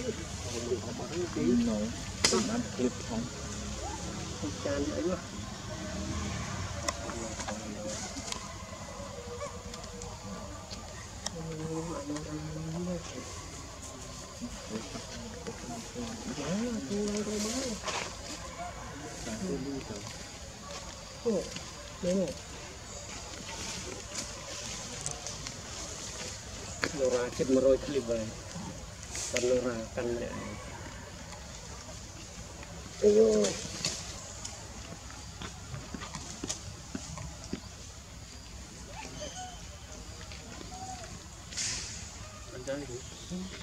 ទីណូបានគ្លឹបផងចានអីនោះអូនេះនរាជិត100គ្លីបហើយ panurang kanan ayun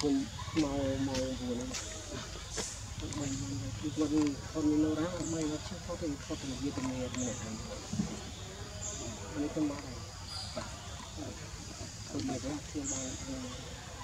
kung mau mau buồn mình mình còn lâu lắm mày nó chưa có cái có cái gì từ nghề này anh ấy cái món này còn mày đó chưa bao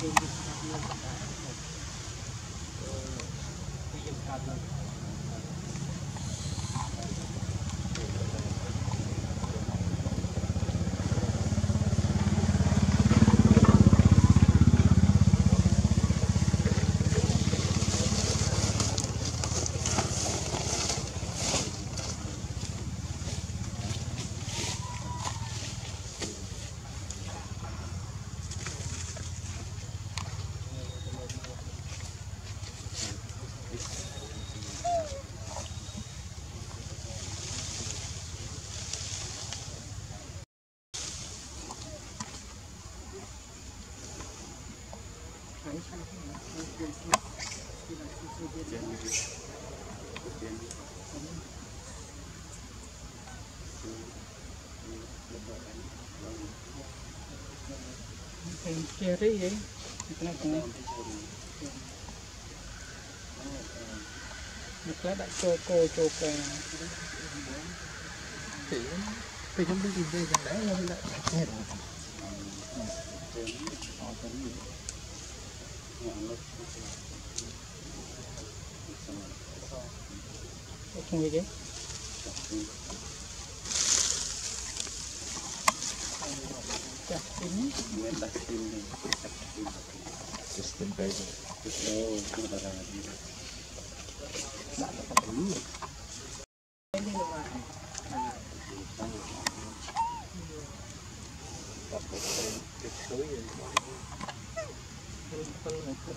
យើងមានសម្រាប់យើងដែរពីយើងកាត់ lại rồi thì nhóm thành cherry ấy nó cũng một lá cho choco choco thì thì không biết gì đây chẳng lẽ không lại nghe được không gì đấy रखेंगे क्या किस दिन पैसे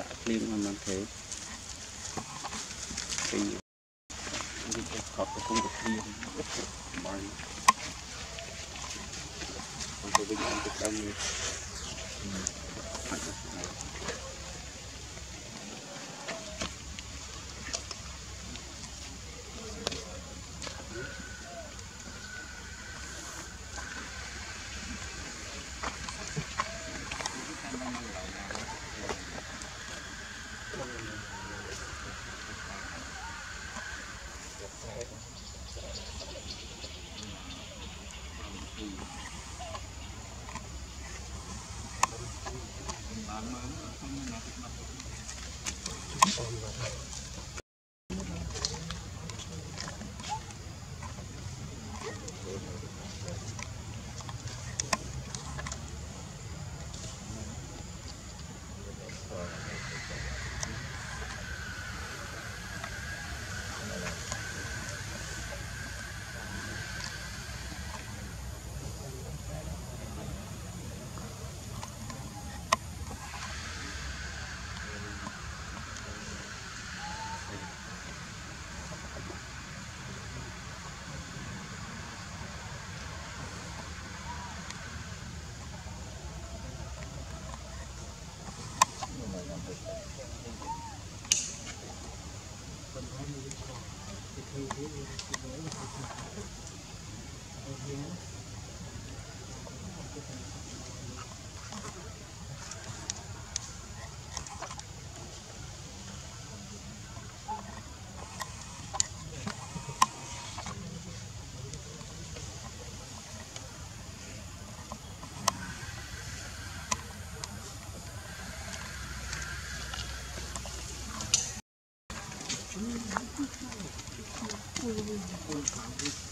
ដាក់ភ្លាមហ្នឹងមកទេពីនេះទៅខប់ទៅគុំទៅភ្លាមបាយទៅវិញទៅដល់នេះ cho Thank you. Thank you.